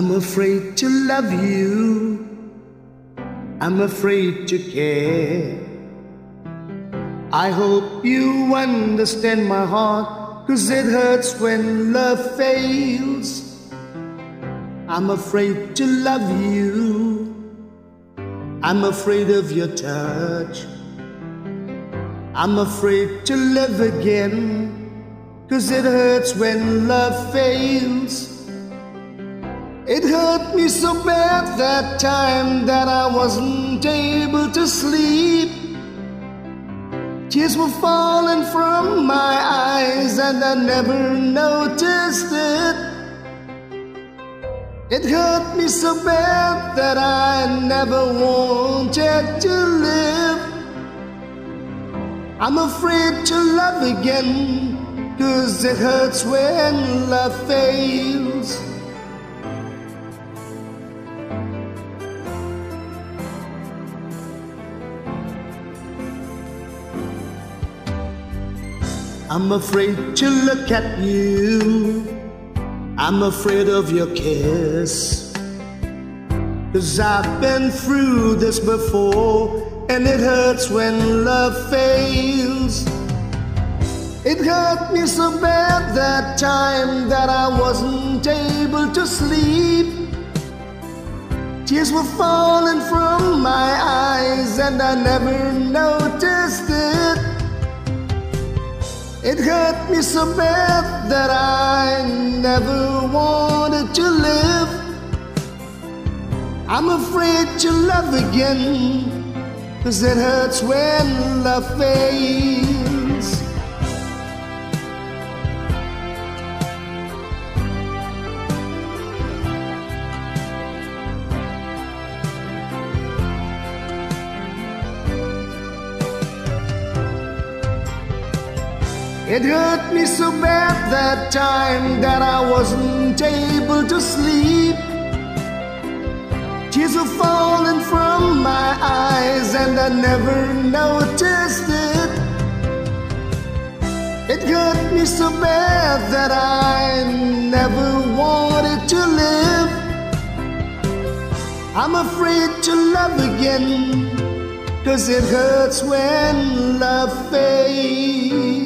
I'm afraid to love you. I'm afraid to care. I hope you understand my heart, cause it hurts when love fails. I'm afraid to love you. I'm afraid of your touch. I'm afraid to live again, cause it hurts when love fails. It hurt me so bad that time that I wasn't able to sleep. Tears were falling from my eyes and I never noticed it. It hurt me so bad that I never wanted to live. I'm afraid to love again, cause it hurts when love fails. I'm afraid to look at you. I'm afraid of your kiss. Cause I've been through this before, and it hurts when love fails. It hurt me so bad that time that I wasn't able to sleep. Tears were falling from my eyes, and I never noticed it. It hurt me so bad that I never wanted to live. I'm afraid to love again, cause it hurts when love fails. It hurt me so bad that time that I wasn't able to sleep. Tears were falling from my eyes and I never noticed it. It hurt me so bad that I never wanted to live. I'm afraid to love again, cause it hurts when love fades.